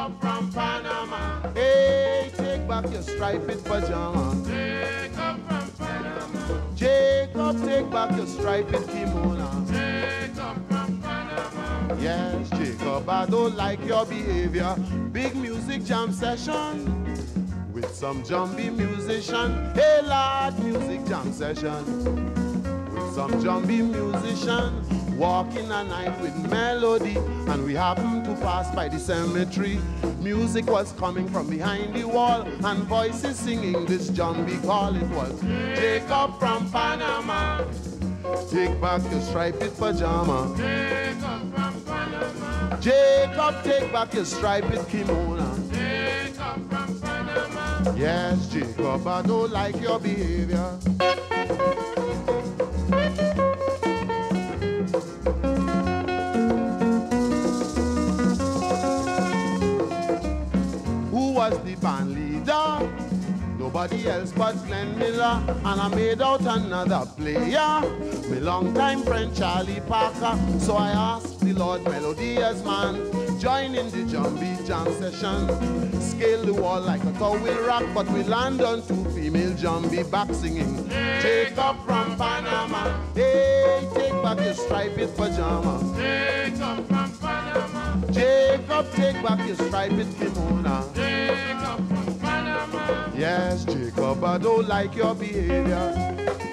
come from Panama. Hey, take back your striped pajamas. Jacob from Panama. Jacob, take back your striped kimono. Jacob from Panama. Yes, Jacob, I don't like your behavior. Big music jam session with some jumbie musician. Hey, lad, music jam session with some jumbie musician. Walking a night with melody, and we happened to pass by the cemetery. Music was coming from behind the wall, and voices singing this jumbie call. It was Jacob from Panama. Take back your striped pajama. Jacob from Panama. Jacob, take back your striped kimono. Jacob from Panama. Yes, Jacob, I don't like your behavior. Band leader? Nobody else but Glenn Miller, and I made out another player. My longtime friend Charlie Parker. So I asked the Lord Melodious man, join in the jumbie jam session. Scale the wall like a tall wheel rock, but we land on two female jumbie back singing. Jacob from Panama, hey, take back your striped pajama. Jacob from Panama. Jacob, take back your striped kimono. Jacob. Yes, Jacob, I don't like your behavior.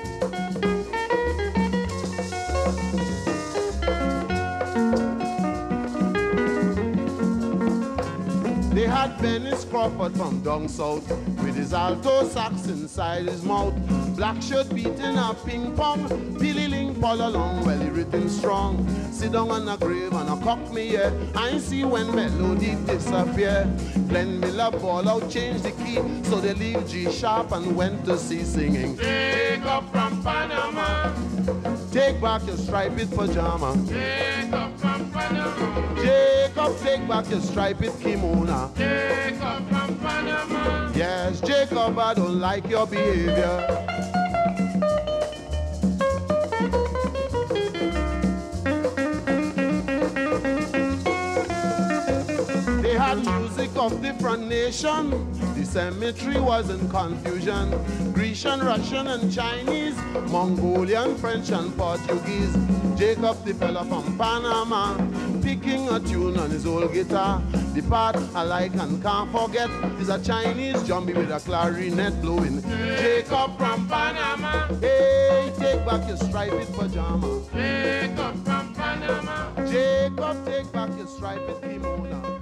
Had Dennis Crawford from down south with his alto sax inside his mouth. Black shirt beating a ping pong, Billy Ling fall along well he written strong. Sit down on a grave and a cock me yeah. I see when melody disappear. Glenn Miller ball out, change the key, so they leave G sharp and went to see singing. Jacob from Panama. Take back your striped pajama. Jacob from Panama. Jacob, back your striped kimono. Jacob from Panama. Yes, Jacob, I don't like your behavior. They had music of different nation. The cemetery was in confusion. Grecian, Russian, and Chinese, Mongolian, French, and Portuguese. Jacob, the fella from Panama, a tune on his old guitar. The part I like and can't forget is a Chinese jumbie with a clarinet blowing. Jacob from Panama, hey, take back your striped pajama. Jacob from Panama. Jacob, take back your striped kimono.